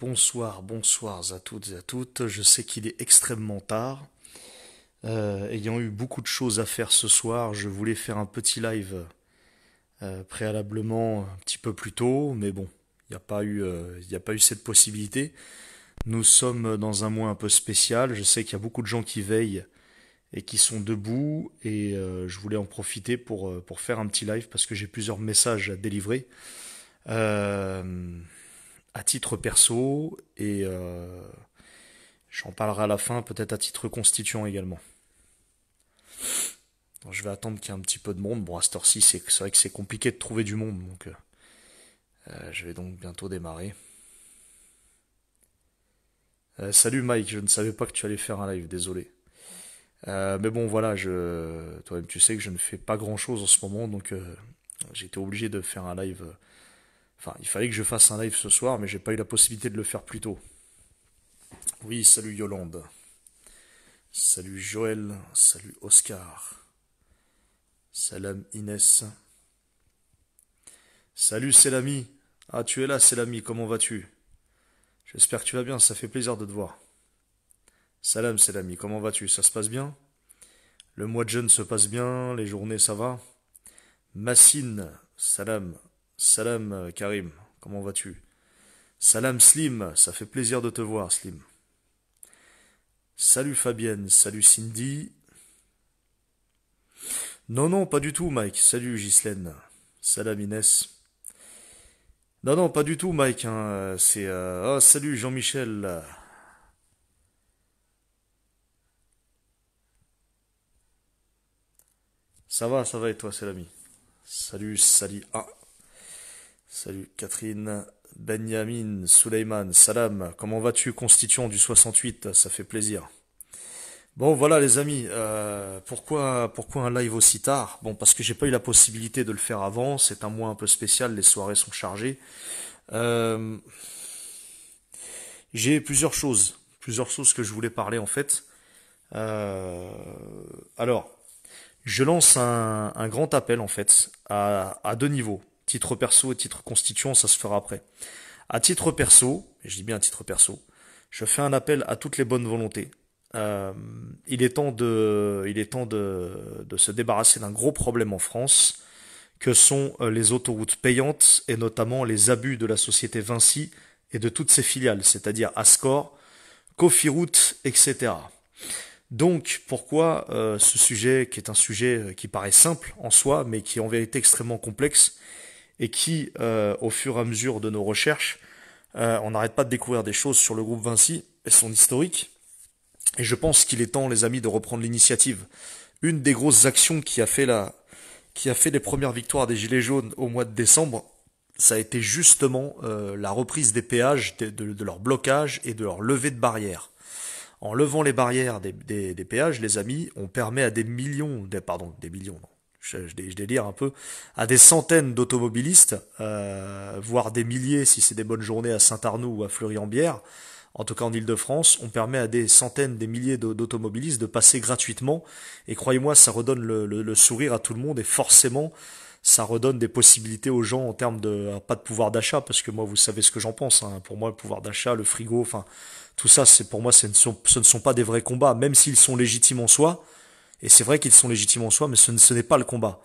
Bonsoir, bonsoir à toutes et à toutes. Je sais qu'il est extrêmement tard. Euh, ayant eu beaucoup de choses à faire ce soir, je voulais faire un petit live euh, préalablement un petit peu plus tôt, mais bon, il n'y a pas eu, euh, a pas eu cette possibilité. Nous sommes dans un mois un peu spécial. Je sais qu'il y a beaucoup de gens qui veillent et qui sont debout, et je voulais en profiter pour pour faire un petit live parce que j'ai plusieurs messages à délivrer. Euh, à titre perso et euh, j'en parlerai à la fin, peut-être à titre constituant également. je vais attendre qu'il y ait un petit peu de monde. Bon, à cette heure-ci, c'est vrai que c'est compliqué de trouver du monde, donc euh, euh, je vais donc bientôt démarrer. salut Mike, je ne savais pas que tu allais faire un live, désolé. mais bon, voilà, je, toi-même, tu sais que je ne fais pas grand-chose en ce moment, donc j'ai été obligé de faire un live Enfin, il fallait que je fasse un live ce soir, mais j'ai pas eu la possibilité de le faire plus tôt. Oui, salut Yolande. Salut Joël. Salut Oscar. Salam Inès. Salut Selami. Ah, tu es là, Selami, comment vas-tu? J'espère que tu vas bien, ça fait plaisir de te voir. Salam Selami, comment vas-tu? Ça se passe bien? Le mois de jeûne se passe bien, les journées ça va? Massine, salam, Salam euh, Karim, comment vas-tu? Salam Slim, ça fait plaisir de te voir Slim. Salut Fabienne, salut Cindy. Non, non, pas du tout Mike, salut Ghislaine. Salam Inès. Non, non, pas du tout Mike, hein. c'est... Euh... Oh, salut Jean-Michel. Ça va, ça va et toi, c'est l'ami. Salut, salut. Ah, Salut Catherine, Benjamin, Suleiman, Salam, comment vas-tu constituant du 68 Ça fait plaisir. Bon voilà les amis, euh, pourquoi un live aussi tard? Bon parce que j'ai pas eu la possibilité de le faire avant, c'est un mois un peu spécial, les soirées sont chargées. Euh, j'ai plusieurs choses, plusieurs choses que je voulais parler en fait. Euh, alors, je lance un, grand appel en fait à deux niveaux. Titre perso et titre constituant, ça se fera après. À titre perso, et je dis bien à titre perso, je fais un appel à toutes les bonnes volontés. Euh, il est temps de, il est temps de, de se débarrasser d'un gros problème en France, que sont euh, les autoroutes payantes et notamment les abus de la société Vinci et de toutes ses filiales, c'est-à-dire Ascor, Cofiroute, etc. Donc pourquoi euh, ce sujet qui est un sujet qui paraît simple en soi, mais qui est en vérité extrêmement complexe, et qui, euh, au fur et à mesure de nos recherches, euh, on n'arrête pas de découvrir des choses sur le groupe Vinci et son historique. Et je pense qu'il est temps, les amis, de reprendre l'initiative. Une des grosses actions qui a fait la, qui a fait les premières victoires des Gilets jaunes au mois de décembre, ça a été justement euh, la reprise des péages, de, leur blocage et de leur levée de barrières. En levant les barrières des, des, des péages, les amis, on permet à des millions, des, pardon, des millions, non, je, je, délire un peu, à des centaines d'automobilistes, euh, voire des milliers si c'est des bonnes journées à Saint-Arnoux ou à Fleury-en-Bière, en tout cas en Ile-de-France, on permet à des centaines, des milliers d'automobilistes de passer gratuitement, et croyez-moi, ça redonne le, sourire à tout le monde, et forcément, ça redonne des possibilités aux gens en termes de, pas de pouvoir d'achat, parce que moi, vous savez ce que j'en pense, hein. pour moi, le pouvoir d'achat, le frigo, enfin, tout ça, c'est pour moi, ce ne, sont, ce ne sont pas des vrais combats, même s'ils sont légitimes en soi, et c'est vrai qu'ils sont légitimes en soi, mais ce, n'est pas le combat.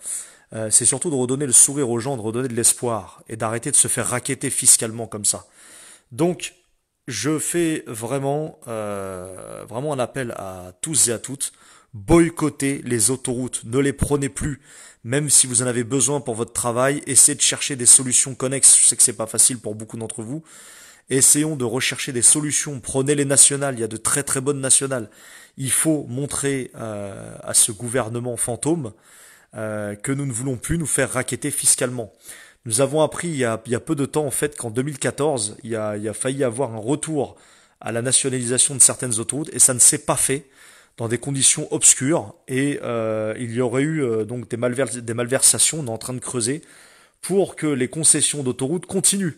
Euh, c'est surtout de redonner le sourire aux gens, de redonner de l'espoir et d'arrêter de se faire raqueter fiscalement comme ça. Donc, je fais vraiment, euh, vraiment un appel à tous et à toutes. Boycottez les autoroutes, ne les prenez plus, même si vous en avez besoin pour votre travail. Essayez de chercher des solutions connexes. Je sais que c'est pas facile pour beaucoup d'entre vous. Essayons de rechercher des solutions. Prenez les nationales. Il y a de très très bonnes nationales il faut montrer euh, à ce gouvernement fantôme euh, que nous ne voulons plus nous faire raqueter fiscalement. Nous avons appris il y a, y peu de temps en fait qu'en 2014, il y, a, il a failli avoir un retour à la nationalisation de certaines autoroutes et ça ne s'est pas fait dans des conditions obscures et euh, il y aurait eu donc des, des malversations, en train de creuser pour que les concessions d'autoroutes continuent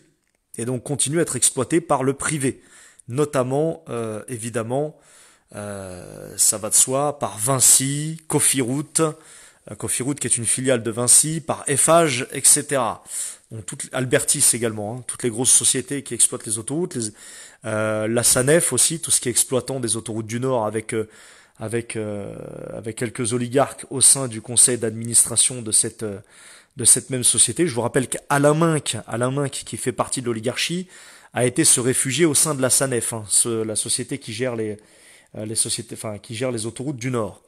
et donc continuent à être exploitées par le privé, notamment évidemment euh, ça va de soi, par Vinci, Cofiroute, Cofiroute qui est une filiale de Vinci, par Eiffage, etc. Donc, toute, Albertis également, hein, toutes les grosses sociétés qui exploitent les autoroutes, euh, la Sanef aussi, tout ce qui est exploitant des autoroutes du Nord avec euh, avec euh, avec quelques oligarques au sein du conseil d'administration de cette de cette même société. Je vous rappelle qu'Alain Minck, Alain Minck qui fait partie de l'oligarchie, a été se réfugier au sein de la Sanef, hein, la société qui gère les les sociétés, enfin qui gère les autoroutes du Nord.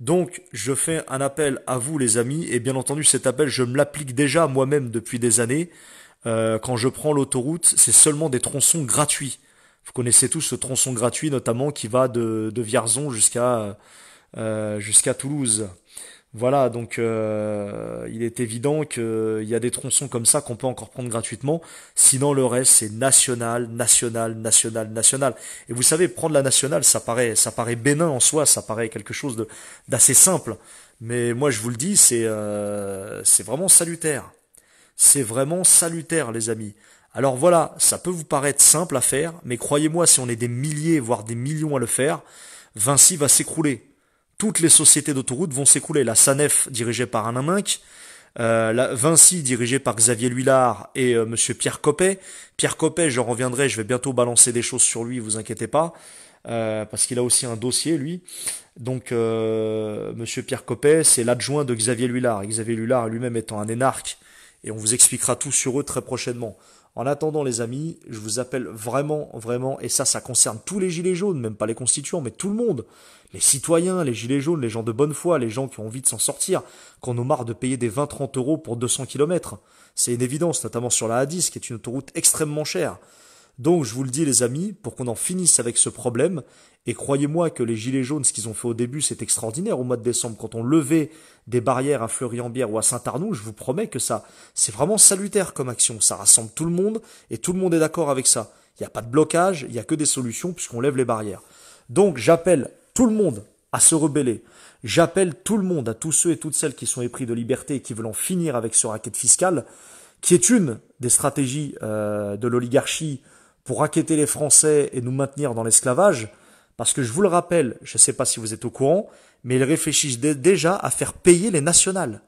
Donc, je fais un appel à vous, les amis, et bien entendu, cet appel, je me l'applique déjà moi-même depuis des années. Euh, quand je prends l'autoroute, c'est seulement des tronçons gratuits. Vous connaissez tous ce tronçon gratuit, notamment qui va de, de Vierzon jusqu'à euh, jusqu'à Toulouse. Voilà, donc euh, il est évident qu'il y a des tronçons comme ça qu'on peut encore prendre gratuitement. Sinon, le reste, c'est national, national, national, national. Et vous savez, prendre la nationale, ça paraît, ça paraît bénin en soi, ça paraît quelque chose d'assez simple. Mais moi, je vous le dis, c'est euh, c'est vraiment salutaire. C'est vraiment salutaire, les amis. Alors voilà, ça peut vous paraître simple à faire, mais croyez-moi, si on est des milliers, voire des millions à le faire, Vinci va s'écrouler toutes les sociétés d'autoroutes vont s'écouler. La SANEF, dirigée par Alain Minck, euh, la Vinci, dirigée par Xavier Luillard et euh, Monsieur Pierre Coppet. Pierre Coppet, je reviendrai, je vais bientôt balancer des choses sur lui, vous inquiétez pas, euh, parce qu'il a aussi un dossier, lui. Donc, euh, Monsieur Pierre Coppet, c'est l'adjoint de Xavier Luillard. Xavier Luillard lui-même étant un énarque, et on vous expliquera tout sur eux très prochainement. En attendant, les amis, je vous appelle vraiment, vraiment, et ça, ça concerne tous les gilets jaunes, même pas les constituants, mais tout le monde les citoyens, les gilets jaunes, les gens de bonne foi, les gens qui ont envie de s'en sortir, qu'on a marre de payer des 20-30 euros pour 200 km. C'est une évidence, notamment sur la A10, qui est une autoroute extrêmement chère. Donc, je vous le dis, les amis, pour qu'on en finisse avec ce problème, et croyez-moi que les gilets jaunes, ce qu'ils ont fait au début, c'est extraordinaire au mois de décembre, quand on levait des barrières à Fleury-en-Bière ou à Saint-Arnoux, je vous promets que ça, c'est vraiment salutaire comme action. Ça rassemble tout le monde, et tout le monde est d'accord avec ça. Il n'y a pas de blocage, il n'y a que des solutions puisqu'on lève les barrières. Donc, j'appelle tout le monde à se rebeller. J'appelle tout le monde, à tous ceux et toutes celles qui sont épris de liberté et qui veulent en finir avec ce racket fiscal, qui est une des stratégies euh, de l'oligarchie pour raqueter les Français et nous maintenir dans l'esclavage, parce que je vous le rappelle, je ne sais pas si vous êtes au courant, mais ils réfléchissent déjà à faire payer les nationales.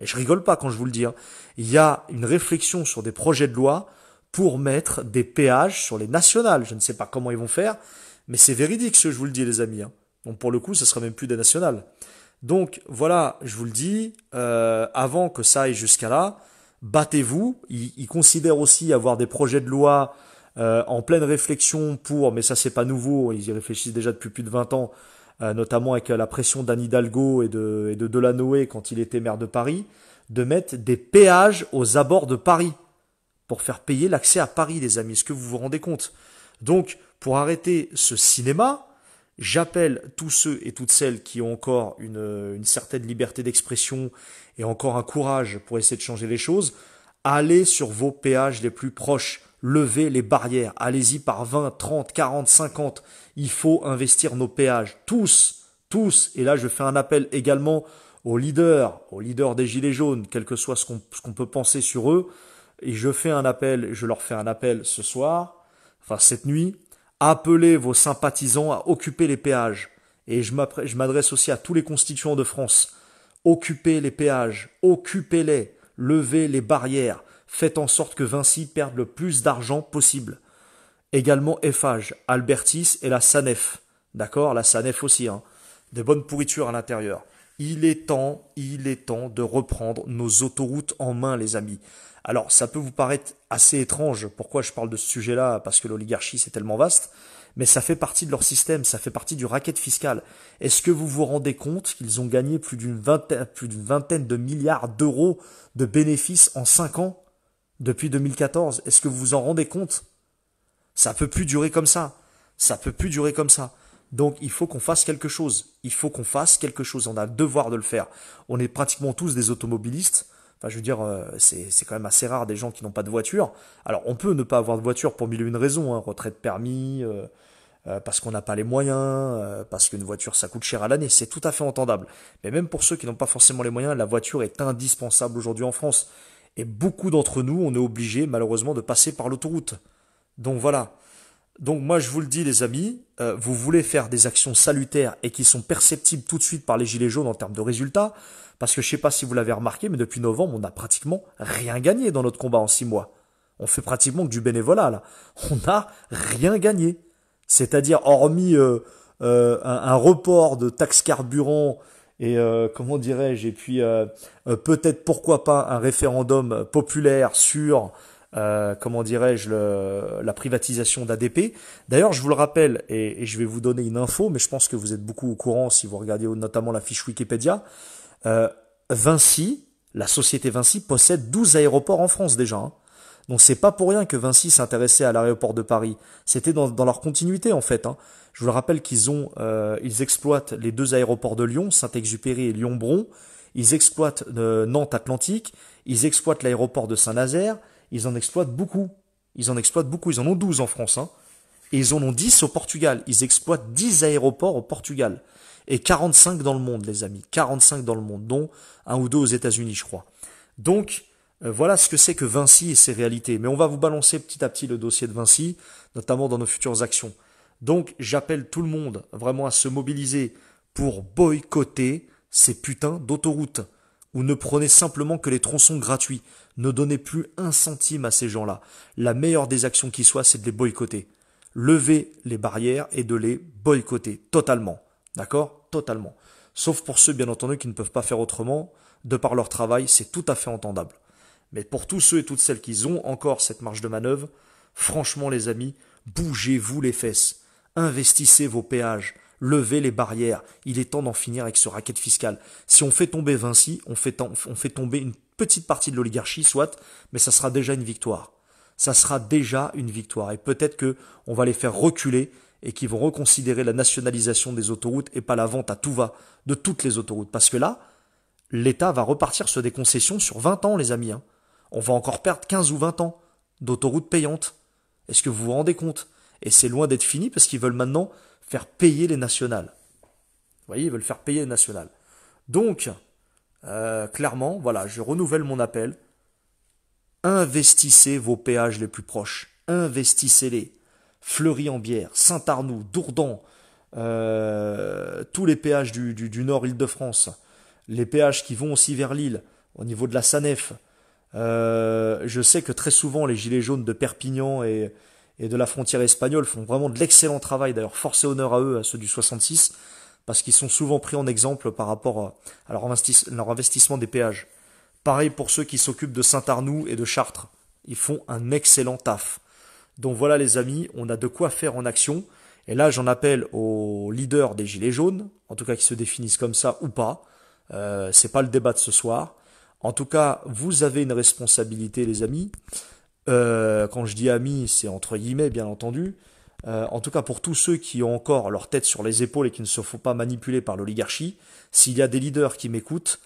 Et je rigole pas quand je vous le dis. Hein. Il y a une réflexion sur des projets de loi pour mettre des péages sur les nationales. Je ne sais pas comment ils vont faire, mais c'est véridique ce que je vous le dis les amis. Hein. Donc pour le coup, ce sera même plus des nationales. Donc voilà, je vous le dis, euh, avant que ça aille jusqu'à là, battez-vous. Ils, considèrent aussi avoir des projets de loi euh, en pleine réflexion pour, mais ça c'est pas nouveau, ils y réfléchissent déjà depuis plus de 20 ans, euh, notamment avec la pression d'Anne Hidalgo et de, et de Delanoë quand il était maire de Paris, de mettre des péages aux abords de Paris pour faire payer l'accès à Paris, les amis. Est-ce que vous vous rendez compte? Donc, pour arrêter ce cinéma, J'appelle tous ceux et toutes celles qui ont encore une, une certaine liberté d'expression et encore un courage pour essayer de changer les choses, allez sur vos péages les plus proches, levez les barrières, allez-y par 20, 30, 40, 50. Il faut investir nos péages, tous, tous. Et là, je fais un appel également aux leaders, aux leaders des Gilets jaunes, quel que soit ce qu'on peut penser sur eux. Et je fais un appel, je leur fais un appel ce soir, enfin cette nuit, Appelez vos sympathisants à occuper les péages. Et je m'adresse aussi à tous les constituants de France. Occupez les péages, occupez-les, levez les barrières, faites en sorte que Vinci perde le plus d'argent possible. Également Eiffage, Albertis et la Sanef. D'accord La Sanef aussi, hein. Des bonnes pourritures à l'intérieur. Il est temps, il est temps de reprendre nos autoroutes en main, les amis. Alors, ça peut vous paraître assez étrange. Pourquoi je parle de ce sujet-là Parce que l'oligarchie, c'est tellement vaste. Mais ça fait partie de leur système, ça fait partie du racket fiscal. Est-ce que vous vous rendez compte qu'ils ont gagné plus d'une vingtaine, plus d'une vingtaine de milliards d'euros de bénéfices en cinq ans? Depuis 2014 Est-ce que vous vous en rendez compte? Ça peut plus durer comme ça. Ça peut plus durer comme ça. Donc il faut qu'on fasse quelque chose. Il faut qu'on fasse quelque chose. On a le devoir de le faire. On est pratiquement tous des automobilistes je veux dire, euh, c'est quand même assez rare des gens qui n'ont pas de voiture. Alors, on peut ne pas avoir de voiture pour mille et une raisons, hein, retraite permis, euh, euh, parce qu'on n'a pas les moyens, parce qu'une voiture ça coûte cher à l'année, c'est tout à fait entendable. Mais même pour ceux qui n'ont pas forcément les moyens, la voiture est indispensable aujourd'hui en France. Et beaucoup d'entre nous, on est obligés malheureusement de passer par l'autoroute. Donc voilà. Donc moi je vous le dis les amis, euh, vous voulez faire des actions salutaires et qui sont perceptibles tout de suite par les gilets jaunes en termes de résultats, parce que je sais pas si vous l'avez remarqué, mais depuis novembre on n'a pratiquement rien gagné dans notre combat en six mois. On fait pratiquement que du bénévolat là. On n'a rien gagné. C'est-à-dire hormis euh, euh, un, report de taxes carburant et comment dirais-je, et puis peut-être pourquoi pas un référendum populaire sur euh, comment dirais-je, la privatisation d'ADP. D'ailleurs, je vous le rappelle, et, je vais vous donner une info, mais je pense que vous êtes beaucoup au courant si vous regardez notamment la fiche Wikipédia. Euh, Vinci, la société Vinci, possède 12 aéroports en France déjà. Hein. Donc c'est pas pour rien que Vinci s'intéressait à l'aéroport de Paris. C'était dans, leur continuité en fait. Hein. Je vous le rappelle qu'ils ont, euh, ils exploitent les deux aéroports de Lyon, Saint-Exupéry et Lyon-Bron. Ils exploitent Nantes Atlantique. Ils exploitent l'aéroport de Saint-Nazaire ils en exploitent beaucoup. Ils en exploitent beaucoup. Ils en ont 12 en France. Hein. Et ils en ont 10 au Portugal. Ils exploitent 10 aéroports au Portugal. Et 45 dans le monde, les amis. 45 dans le monde, dont un ou deux aux États-Unis, je crois. Donc, euh, voilà ce que c'est que Vinci et ses réalités. Mais on va vous balancer petit à petit le dossier de Vinci, notamment dans nos futures actions. Donc, j'appelle tout le monde vraiment à se mobiliser pour boycotter ces putains d'autoroutes. Ou ne prenez simplement que les tronçons gratuits. Ne donnez plus un centime à ces gens-là. La meilleure des actions qui soit, c'est de les boycotter. Lever les barrières et de les boycotter totalement. D'accord? Totalement. Sauf pour ceux, bien entendu, qui ne peuvent pas faire autrement, de par leur travail, c'est tout à fait entendable. Mais pour tous ceux et toutes celles qui ont encore cette marge de manœuvre, franchement les amis, bougez-vous les fesses. Investissez vos péages. Levez les barrières. Il est temps d'en finir avec ce racket fiscal. Si on fait tomber Vinci, on fait, on fait tomber une petite partie de l'oligarchie, soit, mais ça sera déjà une victoire. Ça sera déjà une victoire. Et peut-être que on va les faire reculer et qu'ils vont reconsidérer la nationalisation des autoroutes et pas la vente à tout va de toutes les autoroutes. Parce que là, l'État va repartir sur des concessions sur 20 ans, les amis. Hein. On va encore perdre 15 ou 20 ans d'autoroutes payantes. Est-ce que vous vous rendez compte? Et c'est loin d'être fini parce qu'ils veulent maintenant faire payer les nationales. Vous voyez, ils veulent faire payer les nationales. Donc, euh, clairement, voilà, je renouvelle mon appel. Investissez vos péages les plus proches. Investissez-les. Fleury-en-Bière, Saint-Arnoux, Dourdan, euh, tous les péages du, nord Île-de-France, les péages qui vont aussi vers Lille, au niveau de la Sanef. Euh, je sais que très souvent les gilets jaunes de Perpignan et, de la frontière espagnole font vraiment de l'excellent travail. D'ailleurs, force et honneur à eux, à ceux du 66 parce qu'ils sont souvent pris en exemple par rapport à leur, investissement des péages. Pareil pour ceux qui s'occupent de Saint-Arnoux et de Chartres. Ils font un excellent taf. Donc voilà les amis, on a de quoi faire en action. Et là j'en appelle aux leaders des Gilets jaunes, en tout cas qui se définissent comme ça ou pas. Euh, c'est pas le débat de ce soir. En tout cas, vous avez une responsabilité les amis. Euh, quand je dis amis, c'est entre guillemets bien entendu. Euh, en tout cas pour tous ceux qui ont encore leur tête sur les épaules et qui ne se font pas manipuler par l'oligarchie, s'il y a des leaders qui m'écoutent,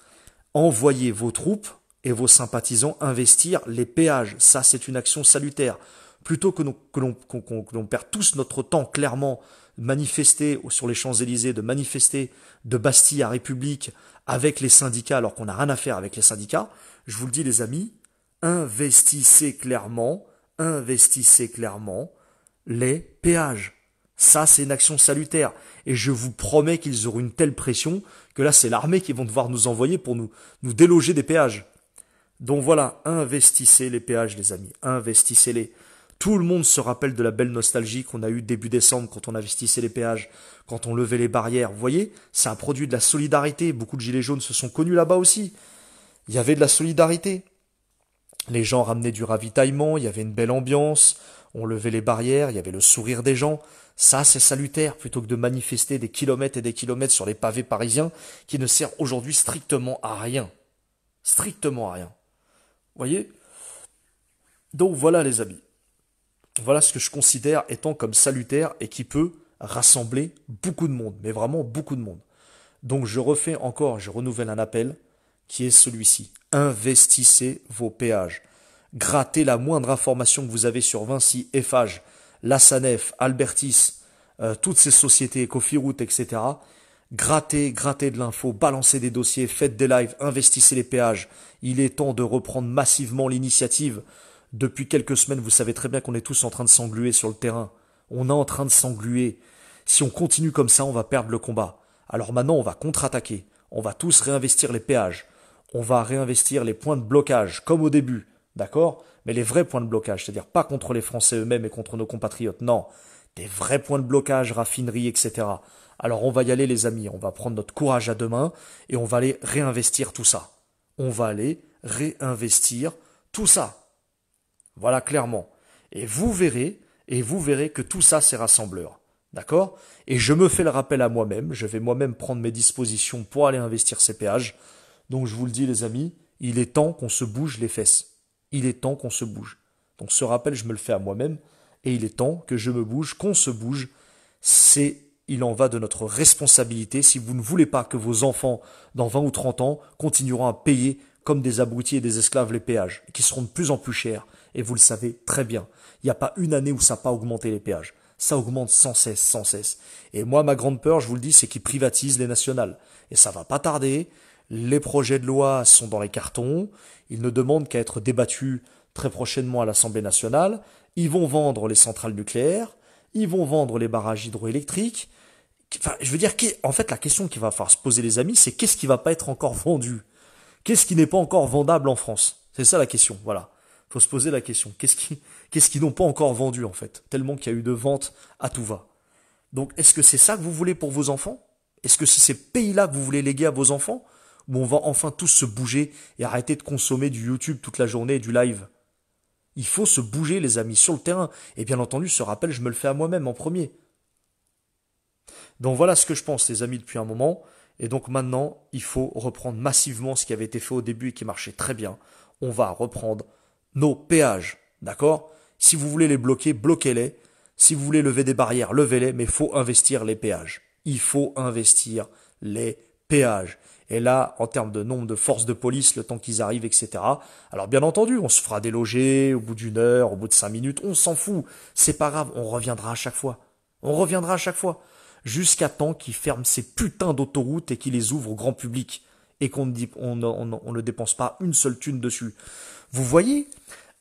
envoyez vos troupes et vos sympathisants investir les péages. Ça, c'est une action salutaire. Plutôt que, l'on perd tous notre temps clairement manifester sur les Champs-Élysées, de manifester de Bastille à République avec les syndicats alors qu'on n'a rien à faire avec les syndicats, je vous le dis les amis, investissez clairement, investissez clairement, les péages. Ça, c'est une action salutaire. Et je vous promets qu'ils auront une telle pression que là, c'est l'armée qui vont devoir nous envoyer pour nous, nous déloger des péages. Donc voilà, investissez les péages, les amis. Investissez-les. Tout le monde se rappelle de la belle nostalgie qu'on a eue début décembre quand on investissait les péages, quand on levait les barrières. Vous voyez, c'est un produit de la solidarité. Beaucoup de gilets jaunes se sont connus là-bas aussi. Il y avait de la solidarité. Les gens ramenaient du ravitaillement, il y avait une belle ambiance on levait les barrières, il y avait le sourire des gens. Ça, c'est salutaire, plutôt que de manifester des kilomètres et des kilomètres sur les pavés parisiens, qui ne sert aujourd'hui strictement à rien. Strictement à rien. Vous voyez? Donc voilà les amis. Voilà ce que je considère étant comme salutaire et qui peut rassembler beaucoup de monde, mais vraiment beaucoup de monde. Donc je refais encore, je renouvelle un appel qui est celui-ci. Investissez vos péages grattez la moindre information que vous avez sur Vinci, Eiffage, la Sanef, Albertis, euh, toutes ces sociétés, Cofiroute, etc. Grattez, grattez de l'info, balancez des dossiers, faites des lives, investissez les péages. Il est temps de reprendre massivement l'initiative. Depuis quelques semaines, vous savez très bien qu'on est tous en train de s'engluer sur le terrain. On est en train de s'engluer. Si on continue comme ça, on va perdre le combat. Alors maintenant, on va contre-attaquer. On va tous réinvestir les péages. On va réinvestir les points de blocage, comme au début. D'accord? Mais les vrais points de blocage, c'est-à-dire pas contre les Français eux-mêmes et contre nos compatriotes. Non. Des vrais points de blocage, raffinerie, etc. Alors on va y aller les amis, on va prendre notre courage à deux mains et on va aller réinvestir tout ça. On va aller réinvestir tout ça. Voilà clairement. Et vous verrez, et vous verrez que tout ça c'est rassembleur. D'accord? Et je me fais le rappel à moi-même, je vais moi-même prendre mes dispositions pour aller investir ces péages. Donc je vous le dis les amis, il est temps qu'on se bouge les fesses. Il est temps qu'on se bouge. Donc ce rappel, je me le fais à moi-même, et il est temps que je me bouge, qu'on se bouge. C'est, il en va de notre responsabilité si vous ne voulez pas que vos enfants, dans 20 ou 30 ans, continueront à payer comme des abrutis et des esclaves les péages, qui seront de plus en plus chers. Et vous le savez très bien. Il n'y a pas une année où ça n'a pas augmenté les péages. Ça augmente sans cesse, sans cesse. Et moi, ma grande peur, je vous le dis, c'est qu'ils privatisent les nationales. Et ça va pas tarder. Les projets de loi sont dans les cartons. Ils ne demandent qu'à être débattus très prochainement à l'Assemblée nationale. Ils vont vendre les centrales nucléaires. Ils vont vendre les barrages hydroélectriques. Enfin, je veux dire, en fait, la question qui va falloir se poser, les amis, c'est qu'est-ce qui va pas être encore vendu? Qu'est-ce qui n'est pas encore vendable en France? C'est ça la question, voilà. Faut se poser la question. Qu'est-ce qui, qu'est-ce qu'ils n'ont pas encore vendu, en fait? Tellement qu'il y a eu de ventes à tout va. Donc, est-ce que c'est ça que vous voulez pour vos enfants? Est-ce que c'est ces pays-là que vous voulez léguer à vos enfants? Ou on va enfin tous se bouger et arrêter de consommer du YouTube toute la journée et du live? Il faut se bouger, les amis, sur le terrain. Et bien entendu, ce rappel, je me le fais à moi-même en premier. Donc voilà ce que je pense, les amis, depuis un moment. Et donc maintenant, il faut reprendre massivement ce qui avait été fait au début et qui marchait très bien. On va reprendre nos péages. D'accord? Si vous voulez les bloquer, bloquez-les. Si vous voulez lever des barrières, levez-les, mais faut investir les péages. Il faut investir les péages. Et là, en termes de nombre de forces de police, le temps qu'ils arrivent, etc. Alors bien entendu, on se fera déloger au bout d'une heure, au bout de cinq minutes, on s'en fout. C'est pas grave, on reviendra à chaque fois. On reviendra à chaque fois jusqu'à temps qu'ils ferment ces putains d'autoroutes et qu'ils les ouvrent au grand public et qu'on ne, dépense pas une seule thune dessus. Vous voyez,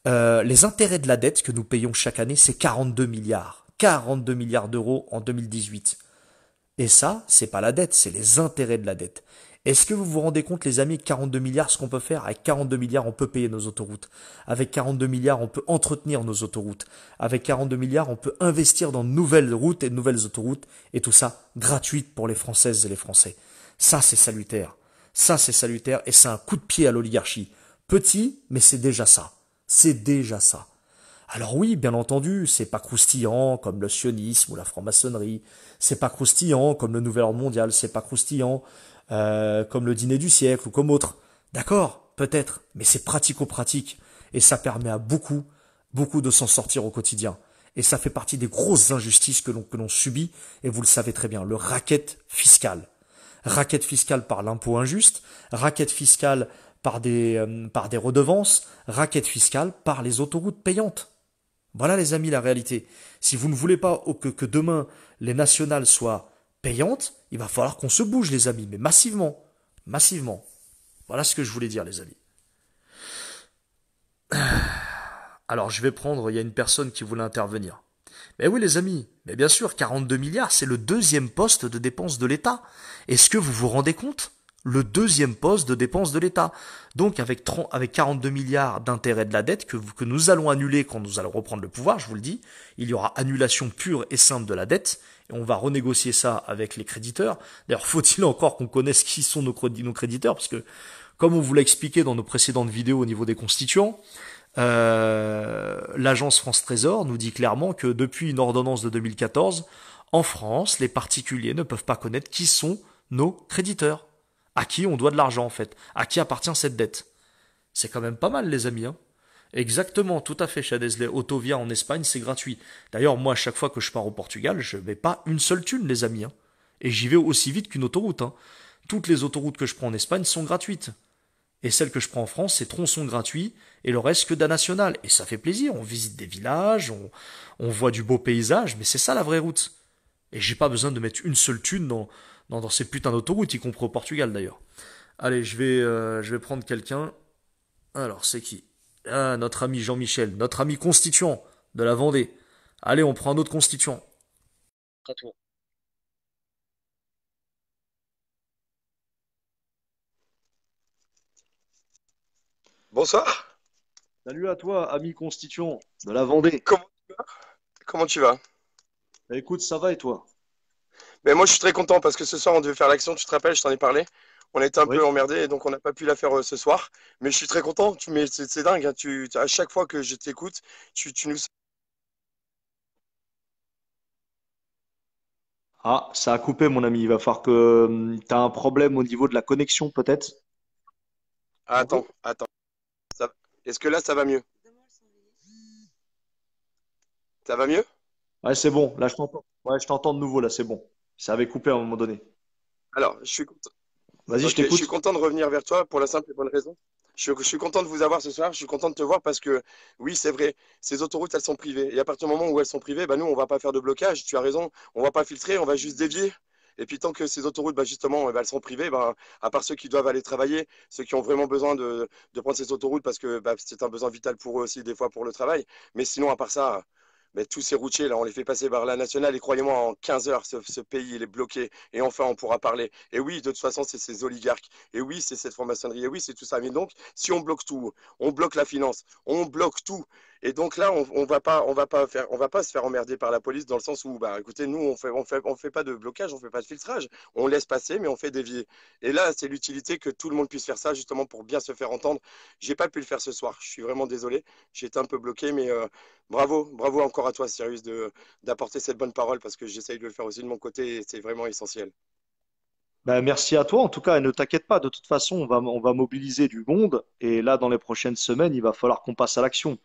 euh, les intérêts de la dette que nous payons chaque année, c'est 42 milliards. 42 milliards d'euros en 2018. Et ça, c'est pas la dette, c'est les intérêts de la dette. Est-ce que vous vous rendez compte, les amis, 42 milliards, ce qu'on peut faire Avec 42 milliards, on peut payer nos autoroutes. Avec 42 milliards, on peut entretenir nos autoroutes. Avec 42 milliards, on peut investir dans de nouvelles routes et de nouvelles autoroutes. Et tout ça, gratuite pour les Françaises et les Français. Ça, c'est salutaire. Ça, c'est salutaire et c'est un coup de pied à l'oligarchie. Petit, mais c'est déjà ça. C'est déjà ça. Alors oui, bien entendu, c'est pas croustillant comme le sionisme ou la franc-maçonnerie, c'est pas croustillant comme le nouvel ordre mondial, c'est pas croustillant euh, comme le dîner du siècle ou comme autre. D'accord, peut-être, mais c'est pratico-pratique et ça permet à beaucoup, beaucoup de s'en sortir au quotidien. Et ça fait partie des grosses injustices que l'on que l'on subit et vous le savez très bien, le racket fiscal. Racket fiscal par l'impôt injuste, racket fiscal par des, euh, par des redevances, racket fiscal par les autoroutes payantes. Voilà les amis la réalité. Si vous ne voulez pas que, que demain les nationales soient payantes, il va falloir qu'on se bouge les amis, mais massivement. Massivement. Voilà ce que je voulais dire les amis. Alors je vais prendre, il y a une personne qui voulait intervenir. Mais oui les amis, mais bien sûr, 42 milliards, c'est le deuxième poste de dépenses de l'État. Est-ce que vous vous rendez compte le deuxième poste de dépenses de l'État. Donc avec, 30, avec 42 milliards d'intérêts de la dette que, que nous allons annuler quand nous allons reprendre le pouvoir, je vous le dis, il y aura annulation pure et simple de la dette, et on va renégocier ça avec les créditeurs. D'ailleurs, faut-il encore qu'on connaisse qui sont nos, nos créditeurs, parce que comme on vous l'a expliqué dans nos précédentes vidéos au niveau des constituants, euh, l'agence France Trésor nous dit clairement que depuis une ordonnance de 2014, en France, les particuliers ne peuvent pas connaître qui sont nos créditeurs à qui on doit de l'argent en fait, à qui appartient cette dette? C'est quand même pas mal les amis. Hein Exactement, tout à fait, Chadesley. Autovia en Espagne, c'est gratuit. D'ailleurs, moi, à chaque fois que je pars au Portugal, je mets pas une seule thune, les amis. Hein. Et j'y vais aussi vite qu'une autoroute. Hein. Toutes les autoroutes que je prends en Espagne sont gratuites. Et celles que je prends en France, c'est tronçons gratuits et le reste que d'un national. Et ça fait plaisir. On visite des villages, on, on voit du beau paysage, mais c'est ça la vraie route. Et j'ai pas besoin de mettre une seule thune dans, non, dans ces putains d'autoroutes, y compris au Portugal d'ailleurs. Allez, je vais, euh, je vais prendre quelqu'un. Alors, c'est qui? Ah, notre ami Jean-Michel, notre ami constituant de la Vendée. Allez, on prend un autre constituant. À toi. Bonsoir, Salut à toi, ami constituant de la Vendée. comment, comment tu vas? Bah, écoute, ça va et toi? Ben moi je suis très content parce que ce soir on devait faire l'action, tu te rappelles, je t'en ai parlé. On a été un peu emmerdé et donc on n'a pas pu la faire euh, ce soir. Mais je suis très content, tu, mais c'est dingue, hein, tu, à chaque fois que je t'écoute, tu, tu nous... Ah, ça a coupé, mon ami. Il va falloir que tu as un problème au niveau de la connexion, peut-être? Ah, attends, attends. Ça- Est-ce que là ça va mieux? Ça va mieux? Ouais, c'est bon. Là, je t'entends. Ouais, je t'entends de nouveau. Là, c'est bon. Ça avait coupé à un moment donné. Alors, je suis content. Vas-y, je suis content de revenir vers toi pour la simple et bonne raison. Je suis, je suis content de vous avoir ce soir. Je suis content de te voir parce que, oui, c'est vrai, ces autoroutes, elles sont privées. Et à partir du moment où elles sont privées, bah, nous, on va pas faire de blocage. Tu as raison. On va pas filtrer, on va juste dévier. Et puis, tant que ces autoroutes, bah, justement, eh ben, elles sont privées, bah, à part ceux qui doivent aller travailler, ceux qui ont vraiment besoin de, de prendre ces autoroutes parce que bah, c'est un besoin vital pour eux aussi, des fois, pour le travail. Mais sinon, à part ça, mais tous ces routiers, là, on les fait passer par la nationale et croyez-moi, en 15 heures, ce, pays, est bloqué. Et enfin, on pourra parler. Et oui, de toute façon, c'est ces oligarques. Et oui, c'est cette franc-maçonnerie. Et oui, c'est tout ça. Mais donc, si on bloque tout, on bloque la finance, on bloque tout. Et donc là, on, on va pas, on va pas se faire emmerder par la police dans le sens où, bah, écoutez, nous, on fait, on fait, on fait pas de blocage, on fait pas de filtrage. On laisse passer, mais on fait dévier. Et là, c'est l'utilité que tout le monde puisse faire ça, justement, pour bien se faire entendre. J'ai pas pu le faire ce soir. Je suis vraiment désolé. Été un peu bloqué, mais euh, bravo, bravo encore à toi, Cyrus, de, d'apporter cette bonne parole parce que j'essaye de le faire aussi de mon côté et c'est vraiment essentiel. Ben, merci à toi. En tout cas, et ne t'inquiète pas. De toute façon, on va, on va mobiliser du monde. Et là, dans les prochaines semaines, il va falloir qu'on passe à l'action.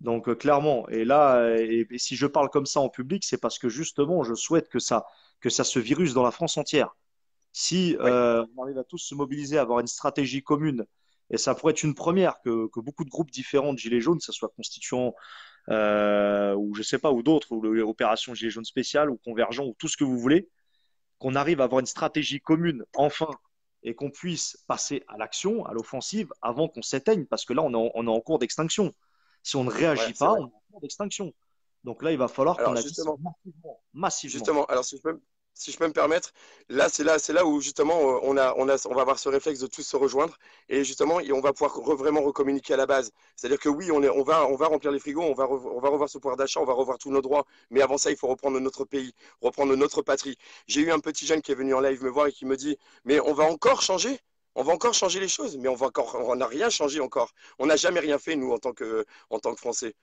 Donc, euh, clairement. Et là, euh, et, et si je parle comme ça en public, c'est parce que justement, je souhaite que ça, que ça se virus dans la France entière. Si Oui, euh, on arrive à tous se mobiliser, à avoir une stratégie commune, et ça pourrait être une première que, que beaucoup de groupes différents de Gilets jaunes, que ce soit constituants euh, ou je sais pas, ou d'autres, ou l'opération Gilets jaunes spéciale, ou convergent, ou tout ce que vous voulez, qu'on arrive à avoir une stratégie commune enfin, et qu'on puisse passer à l'action, à l'offensive, avant qu'on s'éteigne, parce que là, on est en, on est en cours d'extinction. Si on ne réagit pas, vrai. on est en d'extinction. Donc là, il va falloir qu'on agisse massivement, massivement. Justement, alors si je peux, si je peux me permettre, là c'est là, c'est là où justement euh, on a, on a, on va avoir ce réflexe de tous se rejoindre et justement et on va pouvoir re- vraiment recommuniquer à la base. C'est-à-dire que oui, on est, on va, on va remplir les frigos, on va, re- on va revoir ce pouvoir d'achat, on va revoir tous nos droits, mais avant ça, il faut reprendre notre pays, reprendre notre patrie. J'ai eu un petit jeune qui est venu en live me voir et qui me dit, mais on va encore changer? On va encore changer les choses, mais on n'a rien changé encore. On n'a jamais rien fait, nous, en tant que, en tant que Français,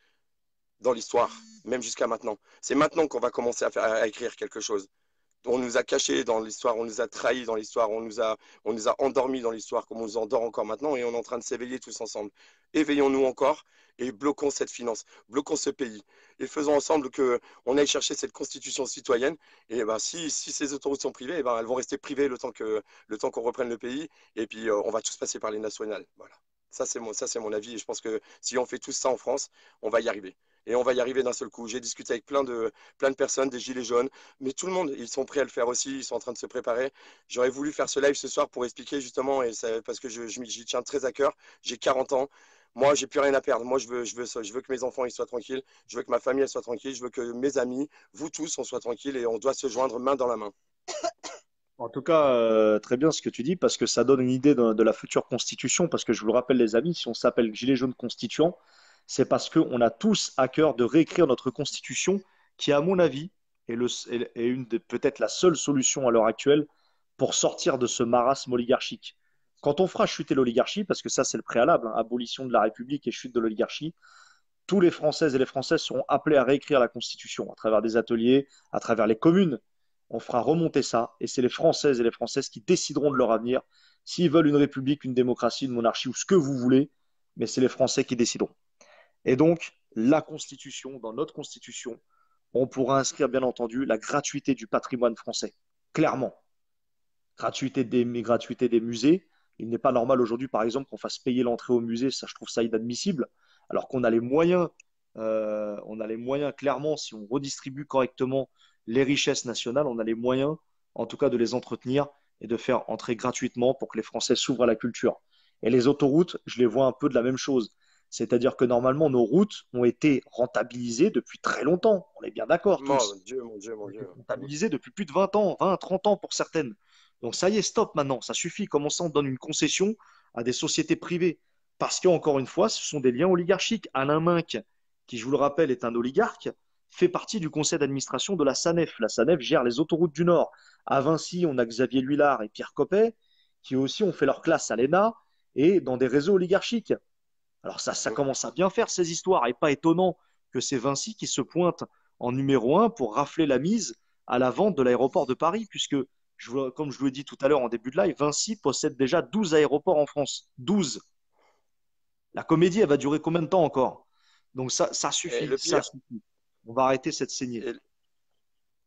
dans l'histoire, même jusqu'à maintenant. C'est maintenant qu'on va commencer à faire, à écrire quelque chose on nous a cachés dans l'histoire, on nous a trahis dans l'histoire, on nous a, on nous a endormis dans l'histoire, comme on nous endort encore maintenant, et on est en train de s'éveiller tous ensemble. Éveillons-nous encore et bloquons cette finance, bloquons ce pays, et faisons ensemble que on aille chercher cette constitution citoyenne. Et ben, si, si ces autoroutes sont privées, eh ben, elles vont rester privées le temps que, le temps qu'on reprenne le pays, et puis euh, on va tous passer par les nationales. Voilà. Ça, c'est mon, ça, c'est mon avis, et je pense que si on fait tout ça en France, on va y arriver. Et on va y arriver d'un seul coup. J'ai discuté avec plein de, plein de personnes, des gilets jaunes, mais tout le monde, ils sont prêts à le faire aussi, ils sont en train de se préparer. J'aurais voulu faire ce live ce soir pour expliquer justement, et parce que je, j'y tiens très à cœur, j'ai 40 ans, moi j'ai plus rien à perdre, moi je veux, je veux, je veux que mes enfants soient tranquilles, je veux que ma famille soit tranquille, je veux que mes amis, vous tous, on soit tranquilles et on doit se joindre main dans la main. En tout cas, euh, très bien ce que tu dis, parce que ça donne une idée de, de la future constitution, parce que je vous le rappelle, les amis, si on s'appelle Gilets jaunes constituants, c'est parce qu'on a tous à cœur de réécrire notre constitution, qui, à mon avis, est, une peut-être la seule solution à l'heure actuelle pour sortir de ce marasme oligarchique. Quand on fera chuter l'oligarchie, parce que ça c'est le préalable, hein, abolition de la République et chute de l'oligarchie, tous les Françaises et les Français seront appelés à réécrire la Constitution à travers des ateliers, à travers les communes. On fera remonter ça et c'est les Françaises et les Françaises qui décideront de leur avenir. S'ils veulent une république, une démocratie, une monarchie ou ce que vous voulez, mais c'est les Français qui décideront. Et donc, la Constitution, dans notre Constitution, on pourra inscrire bien entendu la gratuité du patrimoine français. Clairement, gratuité des, musées. Il n'est pas normal aujourd'hui, par exemple, qu'on fasse payer l'entrée au musée. Ça, je trouve ça inadmissible. Alors qu'on a les moyens, euh, on a les moyens clairement, si on redistribue correctement les richesses nationales, on a les moyens, en tout cas, de les entretenir et de faire entrer gratuitement pour que les Français s'ouvrent à la culture. Et les autoroutes, je les vois un peu de la même chose. C'est-à-dire que normalement, nos routes ont été rentabilisées depuis très longtemps. On est bien d'accord Mon. Dieu, mon Dieu, mon Dieu. Rentabilisées depuis plus de 20 ans, 20, 30 ans pour certaines. Donc ça y est, stop maintenant. Ça suffit. Comment ça, on donne une concession à des sociétés privées? Parce qu'encore une fois, ce sont des liens oligarchiques. Alain Minc, qui, je vous le rappelle, est un oligarque, fait partie du conseil d'administration de la SANEF. La SANEF gère les autoroutes du Nord. À Vinci, on a Xavier Luillard et Pierre Coppet, qui aussi ont fait leur classe à l'ENA et dans des réseaux oligarchiques. Alors ça, ça commence à bien faire ces histoires. Et pas étonnant que c'est Vinci qui se pointe en numéro un pour rafler la mise à la vente de l'aéroport de Paris, puisque, je comme je vous l'ai dit tout à l'heure en début de live, Vinci possède déjà 12 aéroports en France. 12. La comédie, elle va durer combien de temps encore? Donc ça, suffit, le ça suffit. On va arrêter cette saignée.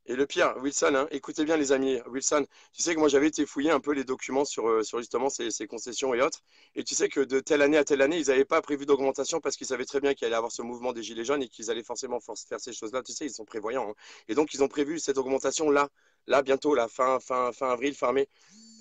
Et, le pire, Wilson, hein, écoutez bien les amis, Wilson, tu sais que moi j'avais été fouiller un peu les documents sur, euh, sur justement ces, ces concessions et autres, et tu sais que de telle année à telle année, ils n'avaient pas prévu d'augmentation parce qu'ils savaient très bien qu'il allait avoir ce mouvement des Gilets jaunes et qu'ils allaient forcément faire ces choses-là, tu sais, ils sont prévoyants. hein. Et donc ils ont prévu cette augmentation là, là bientôt, là, fin, fin, fin avril, fin mai,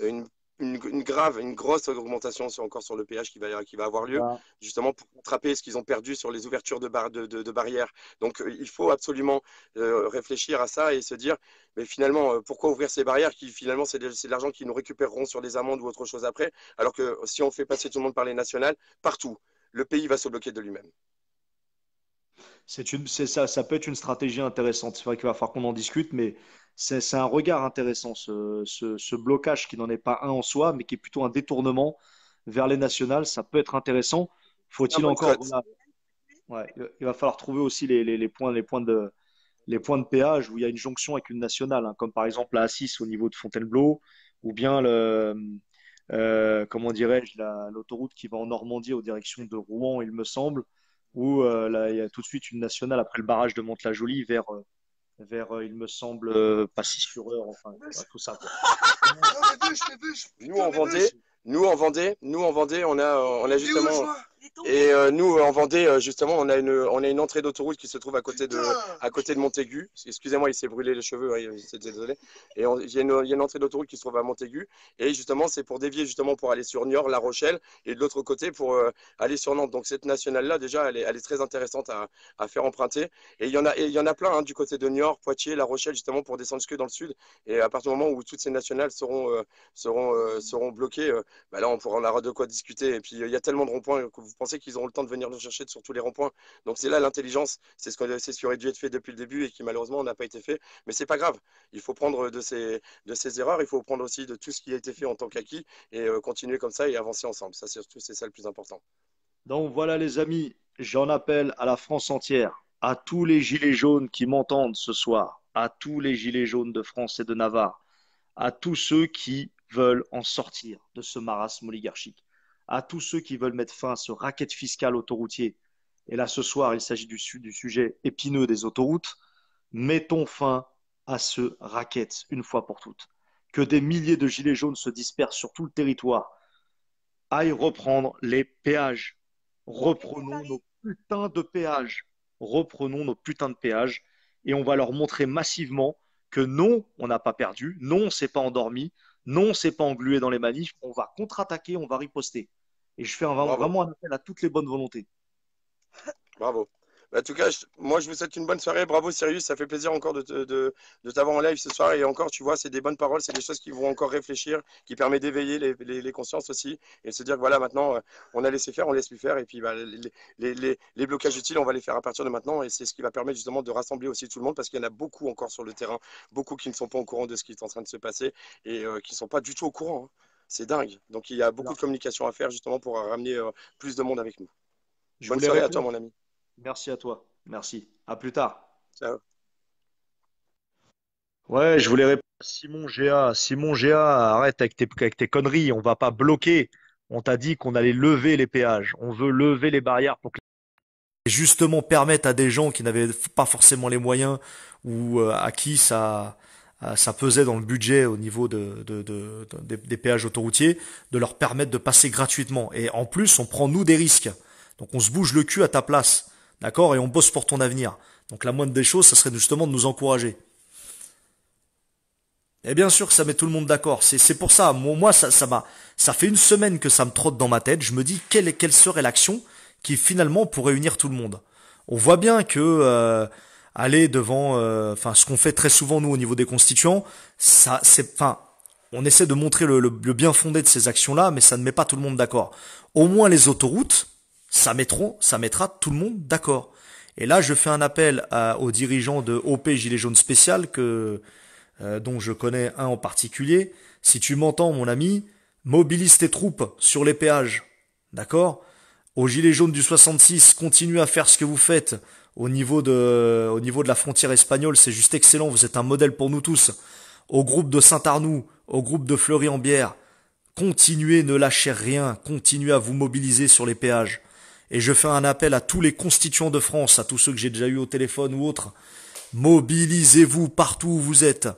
une, une, une grave, une grosse augmentation sur, encore sur le péage qui va, qui va avoir lieu. Justement pour rattraper ce qu'ils ont perdu sur les ouvertures de, bar- de, de- de barrières. Donc euh, il faut absolument euh, réfléchir à ça et se dire, mais finalement, euh, pourquoi ouvrir ces barrières qui finalement c'est de, de l'argent qu'ils nous récupéreront sur des amendes ou autre chose après, alors que si on fait passer tout le monde par les nationales, partout, le pays va se bloquer de lui-même. C'est ça, ça peut être une stratégie intéressante. C'est vrai qu'il va falloir qu'on en discute, mais c'est un regard intéressant, ce, ce, ce blocage qui n'en est pas un en soi, mais qui est plutôt un détournement vers les nationales. Ça peut être intéressant. Faut-il encore, voilà, ouais, il va falloir trouver aussi les, les, les points, les points de, les points de péage où il y a une jonction avec une nationale, hein, comme par exemple la A6 au niveau de Fontainebleau, ou bien le, euh, comment dirais-je, la- l'autoroute qui va en Normandie aux directions de Rouen, il me semble, où euh, là, il y a tout de suite une nationale après le barrage de Mantes-la-Jolie vers, euh, vers euh, il me semble, euh, Passy sur Eure, enfin, ouais, tout ça. quoi. Nous en Vendée, nous en Vendée, nous en Vendée, on a, on a justement Et euh, nous, en Vendée, euh, justement, on a une, on a une entrée d'autoroute qui se trouve à côté de, à côté de Montaigu. Excusez-moi, il s'est brûlé les cheveux, ouais, c'est- désolé. Et il y, y a une entrée d'autoroute qui se trouve à Montaigu. Et justement, c'est pour dévier justement pour aller sur Niort, La Rochelle, et de l'autre côté pour euh, aller sur Nantes. Donc cette nationale-là, déjà, elle est, elle est très intéressante à, à faire emprunter. Et il y en a, y en a plein hein, du côté de Niort, Poitiers, La Rochelle, justement, pour descendre jusque dans le sud. Et à partir du moment où toutes ces nationales seront, seront, seront bloquées, bah là, on pourra en avoir de quoi discuter. Et puis, il y a tellement de ronds-points que vous pensez qu'ils auront le temps de venir nous chercher sur tous les ronds-points. Donc, c'est là l'intelligence. C'est ce, qui aurait dû être fait depuis le début et qui, malheureusement, n'a pas été fait. Mais c'est pas grave. Il faut prendre de ces, erreurs. Il faut prendre aussi de tout ce qui a été fait en tant qu'acquis et euh, continuer comme ça et avancer ensemble. Ça, c'est ça le plus important. Donc voilà les amis, j'en appelle à la France entière, à tous les gilets jaunes qui m'entendent ce soir, à tous les gilets jaunes de France et de Navarre, à tous ceux qui veulent en sortir de ce marasme oligarchique, à tous ceux qui veulent mettre fin à ce racket fiscal autoroutier. Et là ce soir, il s'agit du, su- du sujet épineux des autoroutes. Mettons fin à ce racket une fois pour toutes. Que des milliers de gilets jaunes se dispersent sur tout le territoire, aillent reprendre les péages reprenons nos putains de péages. Reprenons nos putains de péages et on va leur montrer massivement que non, on n'a pas perdu, non, on s'est pas endormi, non, on s'est pas englué dans les manifs, on va contre-attaquer, on va riposter. Et je fais un- vraiment un appel à toutes les bonnes volontés. Bravo. Bah, en tout cas, je- moi, je vous souhaite une bonne soirée. Bravo, Sirius. Ça fait plaisir encore de, de, de t'avoir en live ce soir. Et encore, tu vois, c'est des bonnes paroles, c'est des choses qui vont encore réfléchir, qui permettent d'éveiller les, les- les consciences aussi et de se dire que voilà, maintenant, euh, on a laissé faire, on laisse plus faire. Et puis, bah, les, les- les- les blocages utiles, on va les faire à partir de maintenant. Et c'est ce qui va permettre justement de rassembler aussi tout le monde parce qu'il y en a beaucoup encore sur le terrain, beaucoup qui ne sont pas au courant de ce qui est en train de se passer et euh, qui ne sont pas du tout au courant. hein. C'est dingue. Donc, il y a beaucoup de communication à faire justement pour ramener euh, plus de monde avec nous. Je Bonne soirée à toi, mon ami. Merci à toi. Merci. À plus tard. Ciao. Ouais, je voulais répondre à Simon Géa. Simon Géa, arrête avec tes, avec tes conneries. On va pas bloquer. On t'a dit qu'on allait lever les péages. On veut lever les barrières pour que Et justement permettre à des gens qui n'avaient pas forcément les moyens ou euh, à qui ça, euh, ça pesait dans le budget au niveau de, de- de- de- des, péages autoroutiers, de leur permettre de passer gratuitement. Et en plus, on prend nous des risques. Donc on se bouge le cul à ta place. D'accord Et on bosse pour ton avenir. Donc la moindre des choses, ça serait justement de nous encourager. Et bien sûr que ça met tout le monde d'accord. C'est, pour ça. Moi, moi, ça, ça m'a, ça fait une semaine que ça me trotte dans ma tête. Je me dis quelle, quelle serait l'action qui finalement pourrait unir tout le monde? On voit bien que euh, aller devant, euh, enfin ce qu'on fait très souvent nous au niveau des constituants, ça c'est, enfin on essaie de montrer le, bien fondé de ces actions-là, mais ça ne met pas tout le monde d'accord. Au moins les autoroutes, ça mettront, ça mettra tout le monde d'accord. Et là, je fais un appel aux dirigeants de OP Gilets jaunes spécial que euh, dont je connais un en particulier. Si tu m'entends, mon ami, mobilise tes troupes sur les péages, d'accord? Aux Gilets jaunes du 66, continuez à faire ce que vous faites au niveau de, au niveau de la frontière espagnole, c'est juste excellent. Vous êtes un modèle pour nous tous. Au groupe de Saint-Arnoux, au groupe de Fleury-en-Bière, continuez, ne lâchez rien, continuez à vous mobiliser sur les péages. Et je fais un appel à tous les constituants de France, à tous ceux que j'ai déjà eu au téléphone ou autres. Mobilisez-vous partout où vous êtes.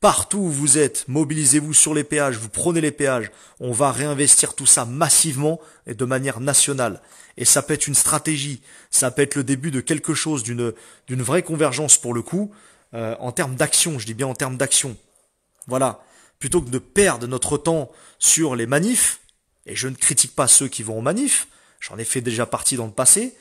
Partout où vous êtes, mobilisez-vous sur les péages, vous prenez les péages. On va réinvestir tout ça massivement et de manière nationale. Et ça peut être une stratégie, ça peut être le début de quelque chose, d'une vraie convergence pour le coup, euh, en termes d'action, je dis bien en termes d'action. Voilà. Plutôt que de perdre notre temps sur les manifs, et je ne critique pas ceux qui vont en manifs, J'en ai fait déjà partie dans le passé.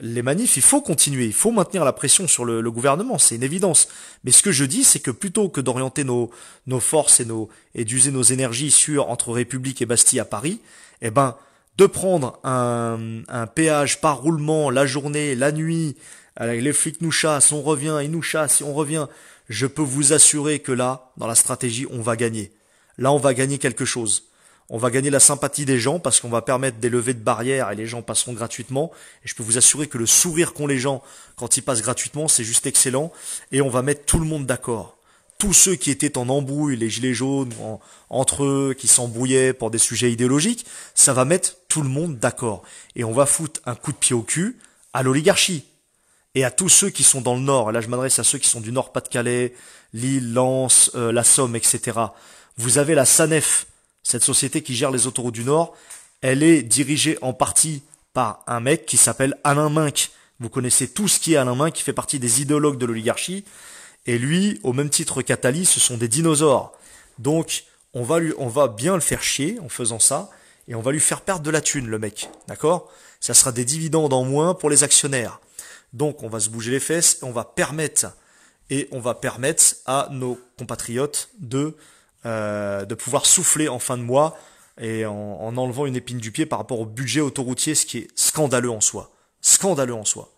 Les manifs, il faut continuer, il faut maintenir la pression sur le, gouvernement, c'est une évidence. Mais ce que je dis, c'est que plutôt que d'orienter nos, nos forces et, nos, et d'user nos énergies sur entre République et Bastille à Paris, eh ben, de prendre un, péage par roulement la journée, la nuit, les flics nous chassent, on revient, ils nous chassent, on revient. Je peux vous assurer que là, dans la stratégie, on va gagner. Là, on va gagner quelque chose on va gagner la sympathie des gens parce qu'on va permettre des levées de barrières et les gens passeront gratuitement. Et je peux vous assurer que le sourire qu'ont les gens quand ils passent gratuitement, c'est juste excellent. Et on va mettre tout le monde d'accord. Tous ceux qui étaient en embrouille, les gilets jaunes, entre eux, qui s'embrouillaient pour des sujets idéologiques, ça va mettre tout le monde d'accord. Et on va foutre un coup de pied au cul à l'oligarchie. Et à tous ceux qui sont dans le nord, et là je m'adresse à ceux qui sont du nord Pas-de-Calais, Lille, Lens, euh, la Somme, etc. Vous avez la SANEF, cette société qui gère les autoroutes du Nord, elle est dirigée en partie par un mec qui s'appelle Alain Minck. Vous connaissez tout ce qui est Alain Minck, qui fait partie des idéologues de l'oligarchie. Et lui, au même titre qu'Atali, ce sont des dinosaures. Donc, on va lui, on va bien le faire chier en faisant ça, et on va lui faire perdre de la thune, le mec. D'accord? Ça sera des dividendes en moins pour les actionnaires. Donc, on va se bouger les fesses, et on va permettre, et on va permettre à nos compatriotes de euh, de pouvoir souffler en fin de mois et en, en, enlevant une épine du pied par rapport au budget autoroutier, ce qui est scandaleux en soi. Scandaleux en soi.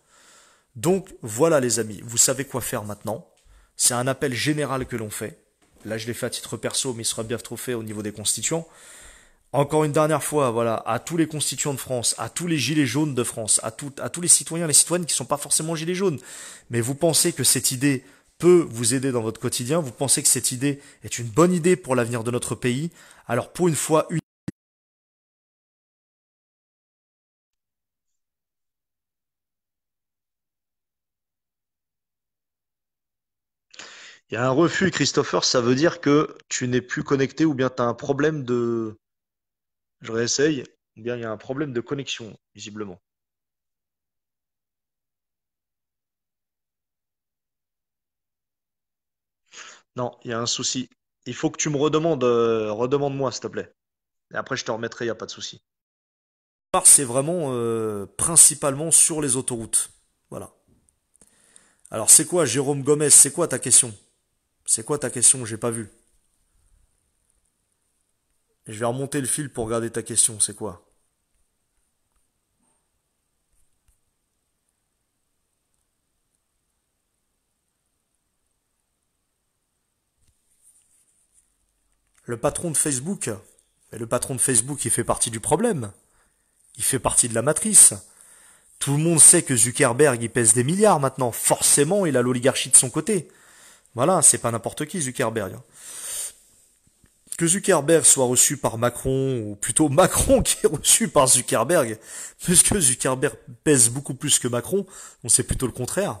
Donc voilà les amis, vous savez quoi faire maintenant. C'est un appel général que l'on fait. Là je l'ai fait à titre perso, mais il sera bien trop fait au niveau des constituants. Encore une dernière fois, voilà, à tous les constituants de France, à tous les gilets jaunes de France, à, tout, à tous les citoyens, les citoyennes qui ne sont pas forcément gilets jaunes, mais vous pensez que cette idée peut vous aider dans votre quotidien, vous pensez que cette idée est une bonne idée pour l'avenir de notre pays, alors pour une fois, une... Il y a un refus, Christopher, ça veut dire que tu n'es plus connecté ou bien tu as un problème de... Je réessaye, ou bien il y a un problème de connexion, visiblement. Non, il y a un souci. Il faut que tu me redemandes, euh, redemande-moi, s'il te plaît. Et après, je te remettrai, il n'y a pas de souci. C'est vraiment euh, principalement sur les autoroutes. Voilà. Alors, c'est quoi, Jérôme Gomez C'est quoi ta question? C'est quoi ta question? J'ai pas vu. Je vais remonter le fil pour regarder ta question. C'est quoi? Le patron de Facebook, le patron de Facebook, il fait partie du problème. Il fait partie de la matrice. Tout le monde sait que Zuckerberg, il pèse des milliards maintenant. Forcément, il a l'oligarchie de son côté. Voilà, c'est pas n'importe qui, Zuckerberg. Que Zuckerberg soit reçu par Macron, ou plutôt Macron qui est reçu par Zuckerberg, puisque Zuckerberg pèse beaucoup plus que Macron, on sait plutôt le contraire.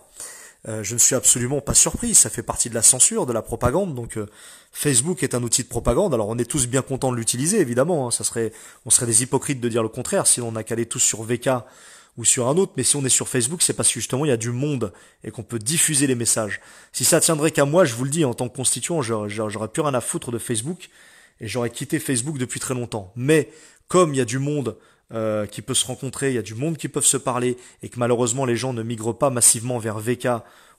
Euh, je ne suis absolument pas surpris, ça fait partie de la censure, de la propagande. Donc euh, Facebook est un outil de propagande. Alors on est tous bien contents de l'utiliser, évidemment. Hein. ça serait, on serait des hypocrites de dire le contraire si on a calé tous sur VK ou sur un autre. Mais si on est sur Facebook, c'est parce que justement il y a du monde et qu'on peut diffuser les messages. Si ça tiendrait qu'à moi, je vous le dis, en tant que constituant, j'aurais plus rien à foutre de Facebook et j'aurais quitté Facebook depuis très longtemps. Mais comme il y a du monde euh, qui peut se rencontrer, il y a du monde qui peuvent se parler, et que malheureusement les gens ne migrent pas massivement vers VK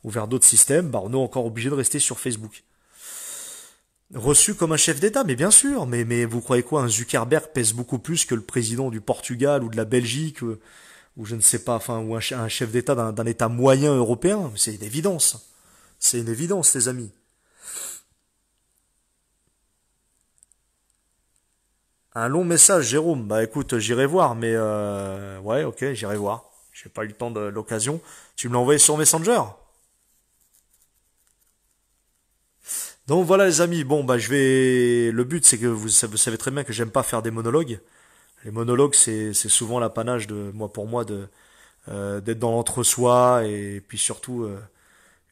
ou vers d'autres systèmes, bah on est encore obligé de rester sur Facebook. Reçu comme un chef d'État, mais bien sûr, mais, mais vous croyez quoi, un Zuckerberg pèse beaucoup plus que le président du Portugal ou de la Belgique, ou, ou je ne sais pas, enfin, ou un, chef d'État d'un État moyen européen, c'est une évidence. C'est une évidence, les amis. Un long message, Jérôme. Bah écoute, j'irai voir, mais euh, ouais, ok, j'irai voir. J'ai pas eu le temps de l'occasion. Tu me l'as envoyé sur Messenger Donc voilà les amis, bon bah je vais. Le but c'est que vous, savez très bien que j'aime pas faire des monologues. Les monologues c'est souvent l'apanage de moi pour moi euh, d'être dans l'entre-soi et puis surtout euh,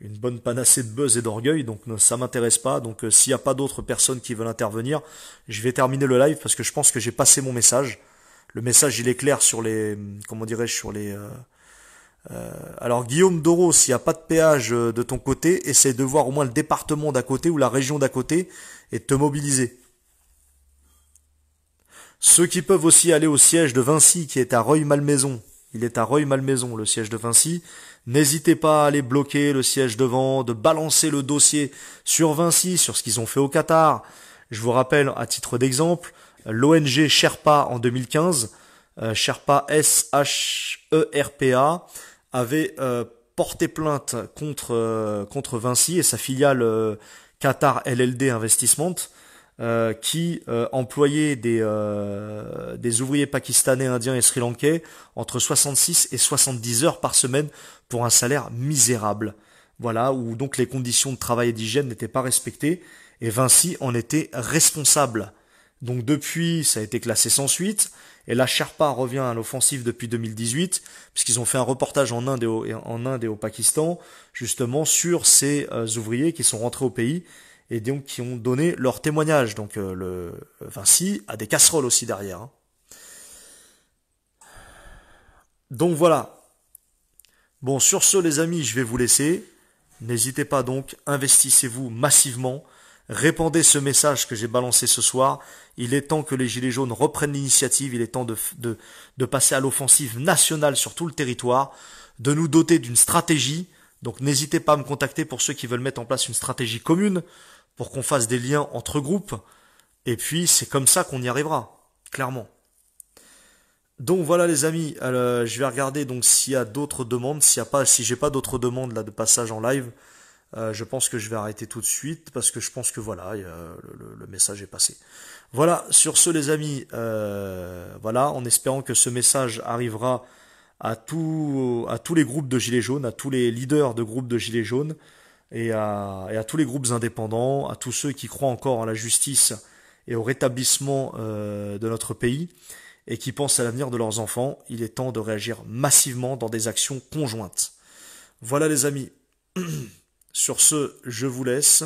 une bonne panacée de buzz et d'orgueil, donc ça m'intéresse pas. Donc euh, s'il n'y a pas d'autres personnes qui veulent intervenir, je vais terminer le live parce que je pense que j'ai passé mon message. Le message il est clair sur les, comment dirais-je, sur les. Alors Guillaume Doro, s'il n'y a pas de péage de ton côté, essaie de voir au moins le département d'à côté ou la région d'à côté et de te mobiliser. Ceux qui peuvent aussi aller au siège de Vinci qui est à Reuil-Malmaison. Il est à Reuil-Malmaison, le siège de Vinci. N'hésitez pas à aller bloquer le siège devant, de balancer le dossier sur Vinci, sur ce qu'ils ont fait au Qatar. Je vous rappelle, à titre d'exemple, l'ONG Sherpa en 2015, euh, Sherpa S-H-E-R-P-A, avait euh, porté plainte contre, euh, contre Vinci et sa filiale Qatar LLD Investment euh, qui euh, employait des, euh, des ouvriers pakistanais, indiens et sri-lankais entre 66 et 70 heures par semaine pour un salaire misérable. Voilà, où donc les conditions de travail et d'hygiène n'étaient pas respectées, et Vinci en était responsable. Donc depuis, ça a été classé sans suite, et la Sherpa revient à l'offensive depuis 2018, puisqu'ils ont fait un reportage en Inde et au, en Inde et au Pakistan, justement sur ces ouvriers qui sont rentrés au pays et donc qui ont donné leur témoignage. Donc euh, le Vinci a des casseroles aussi derrière. Hein. Donc voilà. Bon, sur ce les amis, je vais vous laisser. N'hésitez pas donc, investissez-vous massivement. Répandez ce message que j'ai balancé ce soir. Il est temps que les Gilets jaunes reprennent l'initiative. Il est temps de, de, de passer à l'offensive nationale sur tout le territoire, de nous doter d'une stratégie. Donc n'hésitez pas à me contacter pour ceux qui veulent mettre en place une stratégie commune pour qu'on fasse des liens entre groupes. Et puis c'est comme ça qu'on y arrivera, clairement. Donc voilà les amis, je vais regarder donc s'il y a d'autres demandes, s'il y a pas, si j'ai pas d'autres demandes là de passage en live, euh, je pense que je vais arrêter tout de suite parce que je pense que voilà, le, message est passé. Voilà, sur ce les amis, euh, voilà, en espérant que ce message arrivera à à tous les groupes de gilets jaunes, à tous les leaders de groupes de gilets jaunes et à, tous les groupes indépendants, à tous ceux qui croient encore en la justice et au rétablissement euh, de notre pays et qui pensent à l'avenir de leurs enfants, il est temps de réagir massivement dans des actions conjointes. Voilà les amis. Sur ce, je vous laisse.